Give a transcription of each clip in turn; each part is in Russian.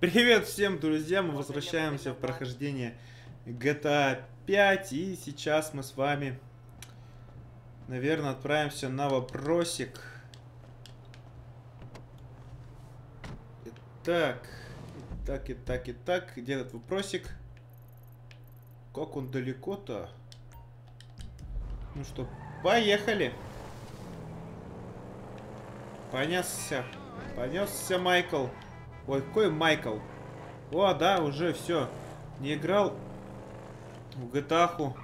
Привет всем, друзья! Мы возвращаемся в прохождение GTA 5. И сейчас мы с вами, наверное, отправимся на вопросик. Итак, итак, итак, итак. Где этот вопросик? Как он далеко-то? Ну что, поехали! Понесся. Понесся Майкл. Ой, какой Майкл? О, да, уже все. Не играл в GTA.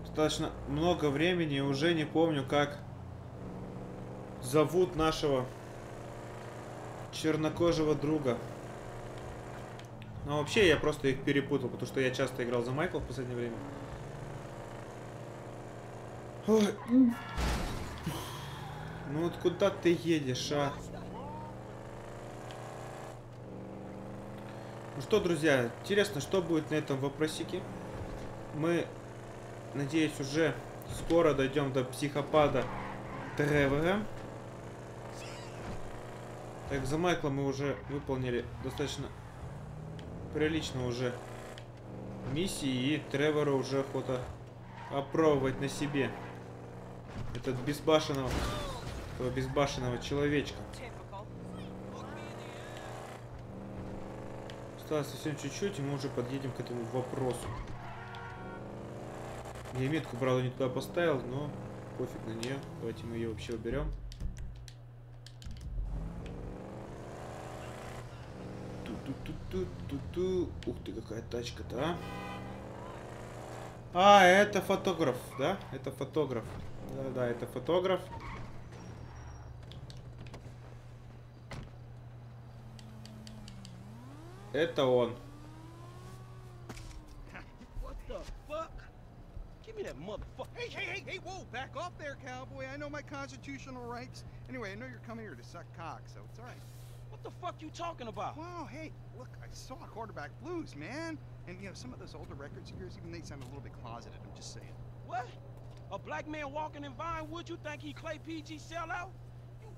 Достаточно много времени, уже не помню, как зовут нашего чернокожего друга. Но вообще я просто их перепутал, потому что я часто играл за Майкла в последнее время. Ой. Ну вот куда ты едешь, а? Ну что, друзья, интересно, что будет на этом вопросике. Мы, надеюсь, уже скоро дойдем до психопада Тревора. Так, за Майкла мы уже выполнили достаточно прилично уже миссии, и Тревора уже охота опробовать на себе этот безбашенного, этого безбашенного человечка. Осталось совсем чуть-чуть, и мы уже подъедем к этому вопросу. Я метку, правда, не туда поставил, но пофиг на нее. Давайте мы ее вообще уберем. Ту-ту-ту-ту-ту-ту. Ух ты, какая тачка-то, а. А, это фотограф, да? Это фотограф. Да-да, это фотограф. Это он. What the fuck? Give me that motherfucker. Hey, hey, hey, hey, whoa, back off there, cowboy. I know my constitutional rights. Anyway, I know you're coming here to suck cock, so it's all right. What the fuck you talking about? Wow, hey, look, I saw quarterback blues, man. And, you know, some of those older records of yours, even they sound a little bit closeted, I'm just saying. What? A black man walking in Vinewood, you think he Clay PG sellout?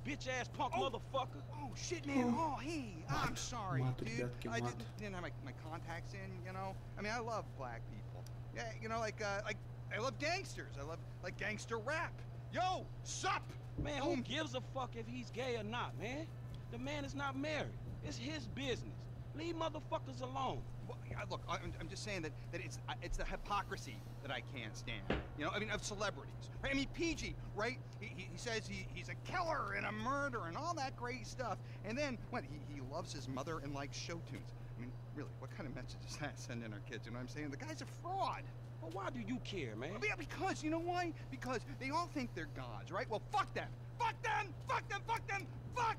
bitch ass punk oh. motherfucker. Oh shit, man. Oh, hey, ah, I'm sorry, dude. I did, didn't have my, my contacts in, you know. I mean, I love black people. Yeah, you know, like uh, like I love gangsters. I love like gangster rap. Yo, sup? Man, who gives a fuck if he's gay or not, man? The man is not married. It's his business. Leave motherfuckers alone. Well, look, I'm, I'm just saying that, that it's it's the hypocrisy that I can't stand. You know, I mean, of celebrities. Right? I mean, PG, right? He, he, he says he, he's a killer and a murderer and all that great stuff. And then, what, he, he loves his mother and likes show tunes. I mean, really, what kind of message does that send in our kids? You know what I'm saying? The guy's a fraud. Well, why do you care, man? Yeah, because, you know why? Because they all think they're gods, right? Well, fuck them. Fuck them! Fuck them! Fuck them! Fuck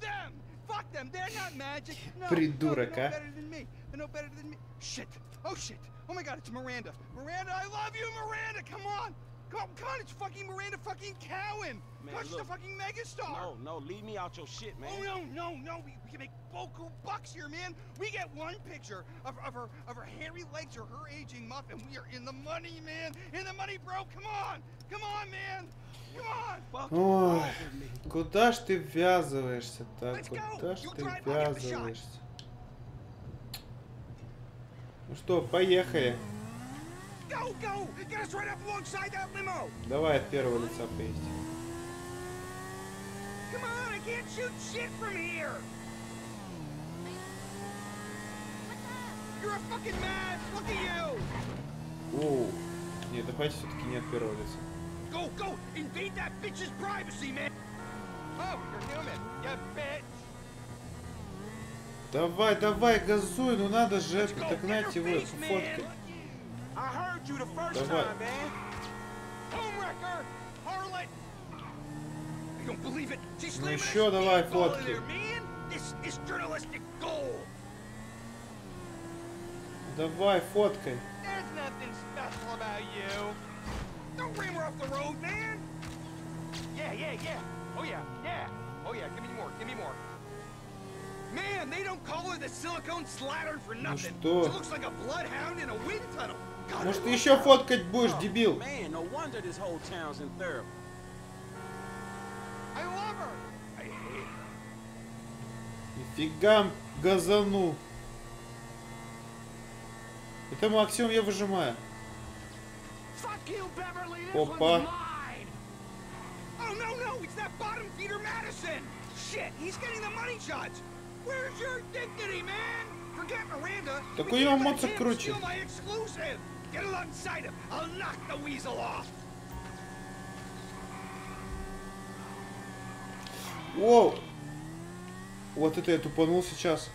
them! Fuck them! They're not magic. No, Придурок, no, they're а. no better than me. They're no better than me. Shit! Oh shit! Oh my god, it's Miranda. Miranda, I love you, Miranda. Come on. Come on, come on, it's fucking Miranda fucking Cowan. Man, Gosh, she's a look. fucking megastar. No, no, leave me out your shit, man. Oh no, no, no! We, we can make boku bucks here, man. We get one picture of, of her of her hairy legs or her aging muff, and we are in the money, man. In the money, bro. Come on, come on, man. Come on. Fuck Ой, wrong with me. куда ж ты ввязываешься так? Let's go. Куда ж You ты drive, I'll get the shot. ввязываешься? Ну что, поехали. Давай от первого лица поесть. Come on, I can't shoot shit from here. You're a fucking mad. Look at you. О, нет, давайте все-таки не от первого лица. Go, go. Invade that bitch's privacy, man. Oh, you're human. You bitch. Давай, давай, газуй, ну надо же так her его фоткать. I heard you the first Давай. time, man. Homewrecker! Harlot! I don't believe it! She's Ну slamming еще her давай speedball in фотки. there, man! This is journalistic gold! Давай, фоткай. There's nothing special about you! Don't ram her off the road, man! Yeah, yeah, yeah! Oh yeah, yeah! Oh yeah, give me more, give me more. Man, they don't call her the silicone slattern for nothing. что? She looks like a bloodhound in a wind tunnel. Может, ты еще фоткать будешь, Oh, дебил? Фигам газану. Это максимум я выжимаю. Опа. Oh. Так у него моцик круче. Get alongside him! I'll knock the weasel off! Воу! Вот это я тупанул сейчас.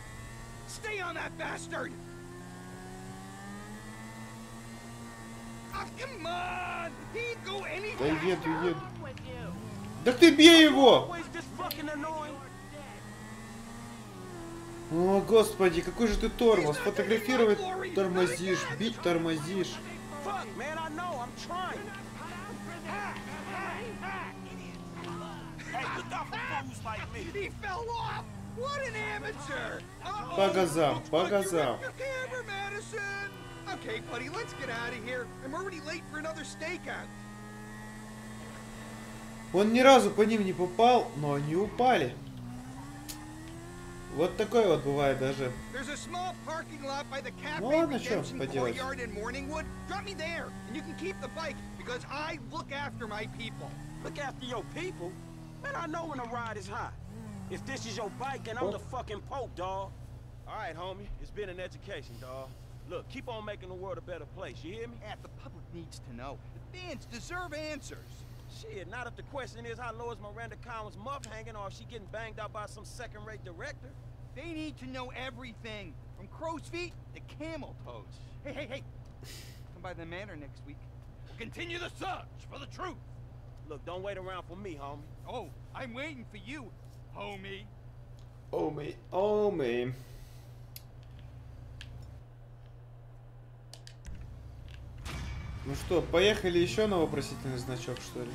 Stay on that bastard! Oh, Да. With you. Да ты бей его! Always this fucking annoying. О, господи, какой же ты тормоз. Фотографировать тормозишь, бить тормозишь. По газам, по газам. wrecked your camera, Madison! Okay, buddy, let's get out of here. I'm already late for another stakeout. Он ни разу по ним не попал, но они упали. Вот такое вот бывает даже. There's a small parking lot by the Cafe Ну ладно, чё Redemption поделать. Courtyard in Morningwood. Drop me there, and you can keep the bike because I look after my people. Look after your people. Man, I know when a ride is hot. If this is your bike, then I'm Oh. the fucking Pope, dawg. All right, homie. It's been an education, dawg. Look, keep on making the world a better place. You hear me? Yeah, the public needs to know. The fans deserve answers. Shit, not if the question is how low is Miranda Collins' muff hanging or she getting banged out by some second-rate director? They need to know everything, from crow's feet to camel toes. Hey, hey, hey! Come by the manor next week. We'll continue the search for the truth! Look, don't wait around for me, homie. Oh, I'm waiting for you, homie. Oh, me. Oh, me. Ну что, поехали еще на вопросительный значок, что ли?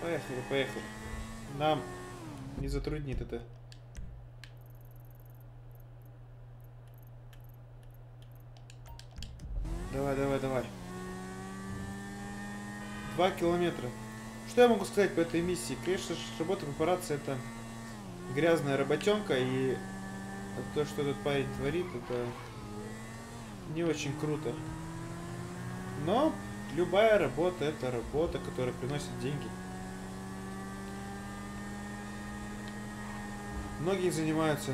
Поехали, поехали. Нам не затруднит это. Давай, давай, давай. Два километра. Что я могу сказать по этой миссии? Конечно, работа корпорации это грязная работенка, и то, что этот парень творит, это не очень круто. Но любая работа это работа, которая приносит деньги. Многие занимаются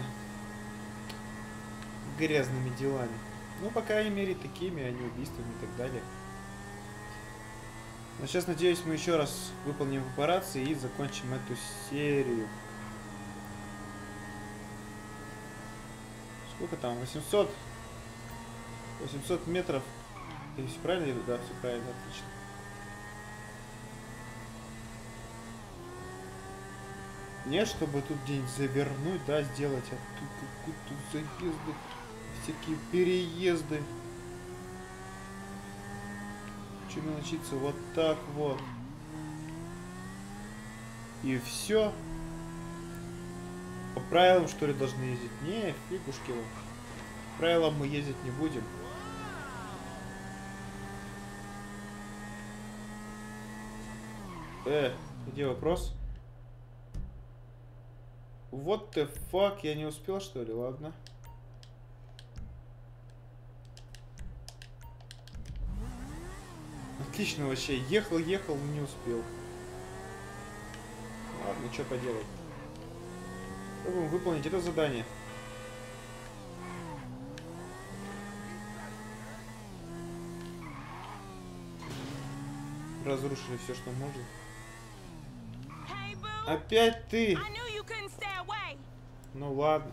грязными делами. Ну, по крайней мере, такими, а не убийствами и так далее. Но сейчас, надеюсь, мы еще раз выполним операции и закончим эту серию. Сколько там? 800? 800 метров. Я все правильно? Да, все правильно, отлично. Нет, чтобы тут где-нибудь завернуть, да, сделать а тут какие-то заезды, всякие переезды. Что мелочиться вот так вот. И все. По правилам, что ли, должны ездить? Не, фигушки вам. По правилам мы ездить не будем. Э, где вопрос? Вот the fuck, я не успел, что ли? Ладно. Отлично вообще. Ехал, ехал, не успел. Ладно, что поделать. Попробуем выполнить это задание. Разрушили все, что можно. Опять ты! Ну ладно.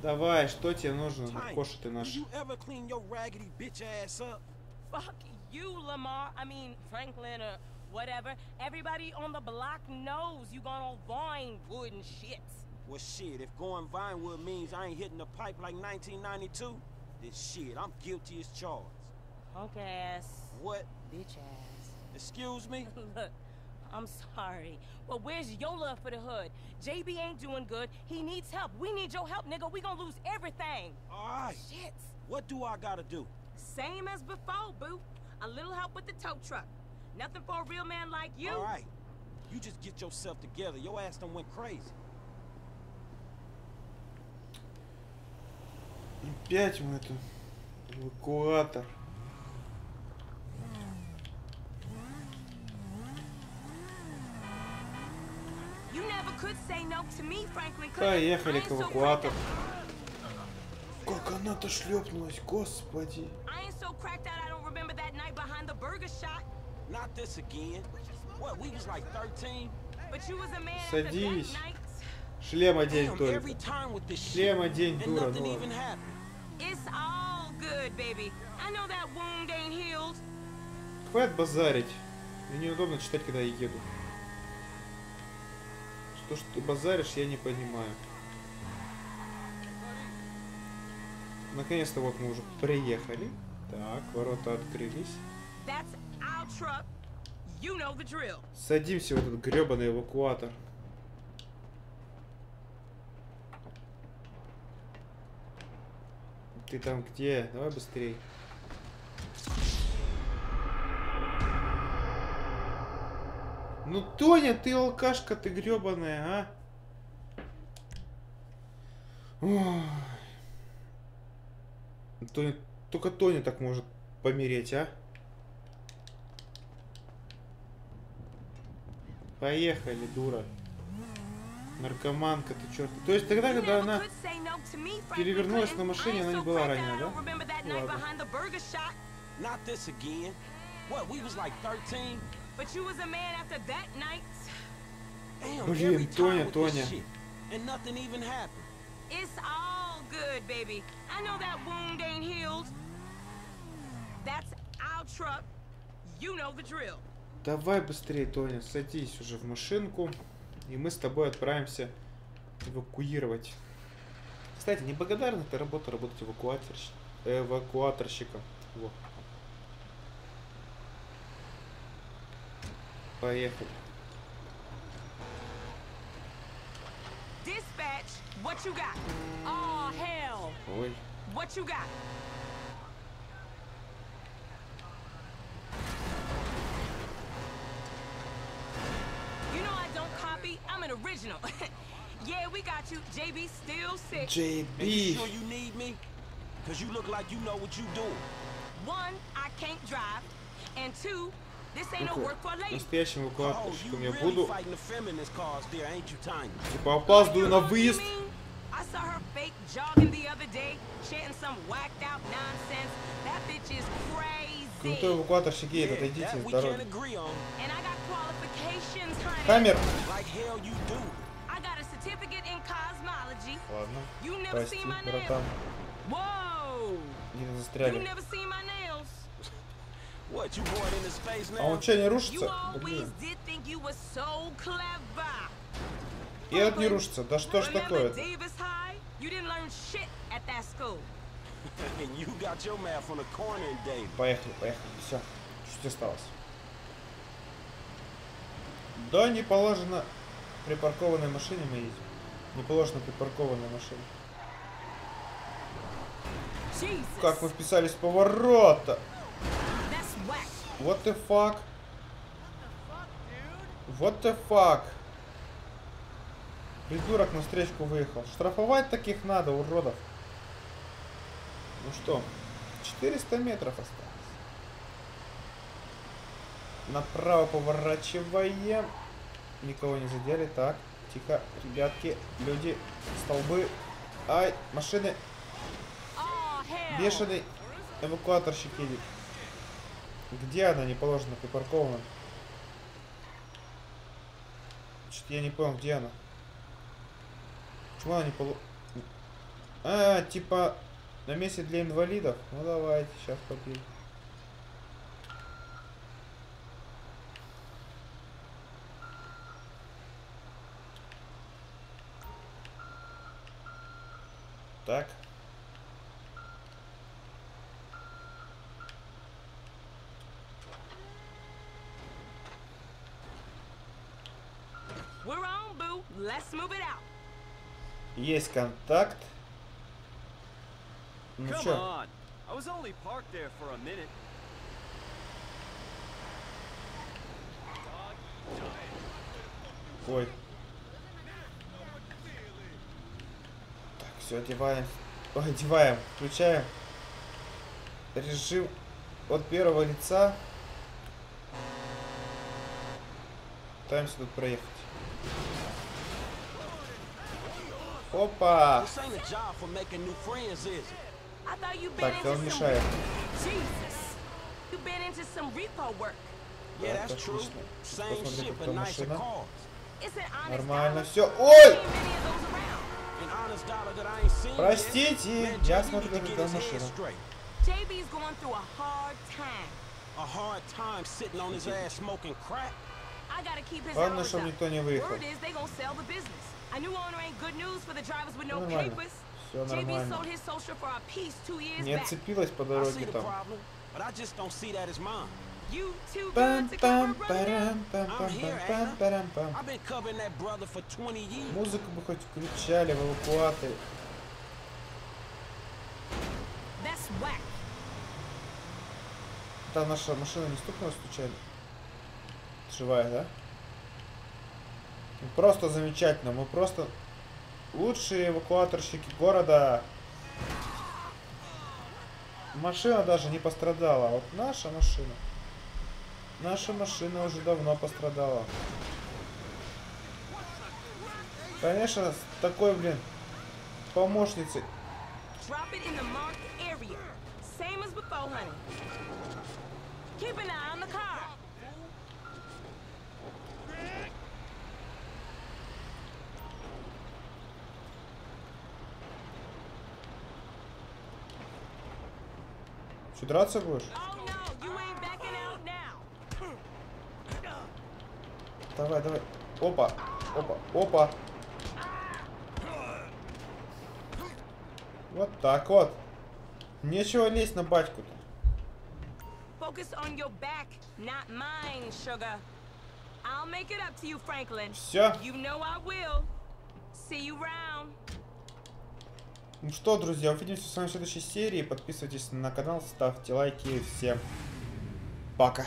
Давай, что тебе нужно, Коша ты наш? Fuck you, Lamar. I mean, Franklin or whatever. Everybody on the block knows you gone on Vinewood and shit. Well, shit, if going Vinewood means I ain't hitting the pipe like 1992, then shit, I'm guilty as charged. Punk ass. What? Bitch ass. Excuse me? Look, I'm sorry. But where's your love for the hood? JB ain't doing good. He needs help. We need your help, nigga. We gonna lose everything. All right, Shit. what do I gotta do? Same as before, boo. A little help with the tow truck. Nothing for a real man like you. All right. You just get yourself together. Your ass done went crazy. Опять мы это... Эвакуатор. Поехали к эвакуатору. Как она-то шлепнулась, господи. I ain't so cracked out I don't remember that night behind the burger shot. Not this again. What, we was like 13? But you was a man Садись. Шлем одень только. Шлем одень, дура, ну. It's all good, baby. I know that wound ain't healed. Хватит базарить. Мне неудобно читать, когда я еду. Что ж ты базаришь, я не понимаю. Наконец-то вот мы уже приехали. Так, ворота открылись. You know. Садимся в этот гребаный эвакуатор. Ты там где? Давай быстрей. Ну, Тоня, ты алкашка, ты гребаная, а? Тоня, только Тоня так может помереть, а? Поехали, дура. Наркоманка, ты черт. То есть тогда, когда она... перевернулась на машине, она не была ранена, да? Ну ладно. behind the burger shot. Not this again. What, we was like 13? But you was a man after that night. Damn, Блин, Тоня, Тоня. this shit. And nothing even happened. It's all good, baby. I know that wound ain't healed. That's our truck. You know the drill. Давай быстрее, Тоня, садись уже в машинку. И мы с тобой отправимся эвакуировать. Кстати, неблагодарная ты работа работать эвакуаторщ... эвакуаторщиком. Во. Поехали. Dispatch, what you got? Oh, hell. Ой. What you got? original. yeah, we got you. JB still sick. And you JB. sure you need me? Cause you look like you know what you doing. One, I can't drive. And two, this ain't no Ну-ка, work for a lady. настоящим Oh, you эвакуаторщиком я really буду. fighting the feminist cause there, ain't you, Tanya? Типа опаздываю на You выезд. mean? I saw her fake jogging the other day, chanting some whacked out nonsense. That bitch is crazy. Крутой эвакуаторщик едет, Yeah, отойдите that с we can дороги. agree on. And I got cosmology. Ладно. Прости, братан. You застряли? А он что, не рушится? Блин. И этот не рушится. Да что ж такое? Поехали, поехали. Все. Чуть осталось. Да, не положено припаркованной машине мы едем. Не положено припаркованной машине. Jesus. Как мы вписались в поворота? What the fuck? What the fuck? Придурок на встречку выехал. Штрафовать таких надо, уродов. Ну что, 400 метров осталось. Направо поворачиваем. Никого не задели. Так, тихо, ребятки, люди, столбы. Ай, машины, бешеный эвакуаторщик едет. Где она не положена припаркована? Что-то я не понял, где она. Почему она не полу... А, типа на месте для инвалидов? Ну давайте, сейчас попей. deck. We're on, boo. Let's move it out. Yes, contact. Come чё? on. I was only parked there for a minute. Ой, все, одеваем. Ой, одеваем. Включаем. Режим от первого лица. Пытаемся тут проехать. Опа! Так, он мешает. Yeah, Так, отлично. Посмотри, shit, как but там nicer машина. Нормально все. Ой! Простите, yet. Man, я JB смотрю, need to как get там his head машина. straight. JB's going through a hard time. A hard time sitting on his ass smoking crack. I gotta keep his Ладно, hours чтобы up. никто не выехал. Word is they gonna sell the business. A new owner ain't good news for the drivers with no Нормально. papers. Все JB нормально. sold his social for a piece two years Не back. отцепилась по I see дороге the там. problem, but I just don't see that as mine. You too Пам good to пам cover a brother now? парам пам пам I'm here, пам Anna. парам пам. I've been covering that brother for 20 years. Музыку бы хоть включали в эвакуаторе. That's whack. Там наша машина не стукнула случайно? Живая, да? Ну, Просто замечательно. Мы просто лучшие эвакуаторщики города. Машина даже не пострадала. а Вот наша машина. Наша машина уже давно пострадала. Конечно, с такой, блин, помощницей. Drop it in the marked area. Same as before, honey. Keep an eye on the car. Что, драться будешь? Oh no, you ain't backing out now. Давай, давай. Опа, опа, опа. Вот так вот. Нечего лезть на батьку-то. Все. You know. Ну что, друзья, увидимся с вами в следующей серии. Подписывайтесь на канал, ставьте лайки. Всем пока.